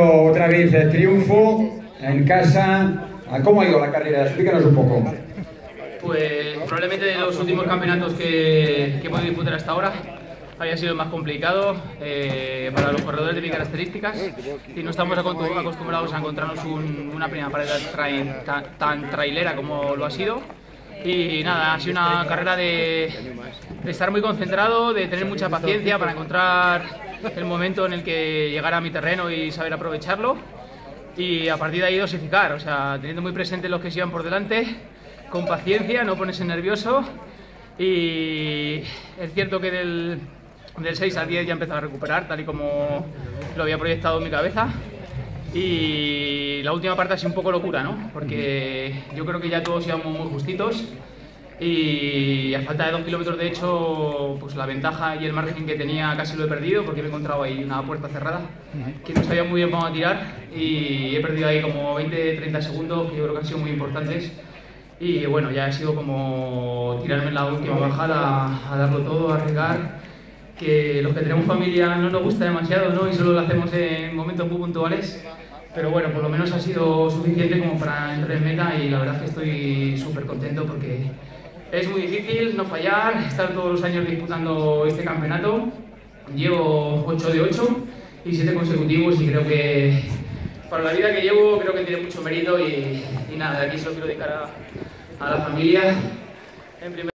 Otra vez el triunfo en casa. ¿Cómo ha ido la carrera? Explícanos un poco. Pues probablemente de los últimos campeonatos que, que he podido disputar hasta ahora había sido más complicado eh, para los corredores de mis características y no estamos acostumbrados a encontrarnos una primera pared tan, trailera como lo ha sido. Y nada, ha sido una carrera de estar muy concentrado, de tener mucha paciencia para encontrar el momento en el que llegara a mi terreno y saber aprovecharlo. Y a partir de ahí dosificar, o sea, teniendo muy presente los que se iban por delante, con paciencia, no ponerse nervioso. Y es cierto que del, del 6 al 10 ya empezado a recuperar, tal y como lo había proyectado en mi cabeza. Y la última parte ha sido un poco locura, ¿no? Porque yo creo que ya todos íbamos muy justitos y a falta de dos kilómetros de hecho, pues la ventaja y el margen que tenía casi lo he perdido porque me he encontrado ahí una puerta cerrada que no sabía muy bien cómo tirar y he perdido ahí como 20-30 segundos que yo creo que han sido muy importantes. Y bueno, ya ha sido como tirarme en la última bajada a darlo todo, a arriesgar que los que tenemos familia no nos gusta demasiado ¿no? y solo lo hacemos en momentos muy puntuales. Pero bueno, por lo menos ha sido suficiente como para entrar en meta y la verdad es que estoy súper contento porque es muy difícil no fallar, estar todos los años disputando este campeonato. Llevo 8 de 8 y 7 consecutivos y creo que para la vida que llevo creo que tiene mucho mérito y, nada, aquí solo quiero dedicar a, la familia.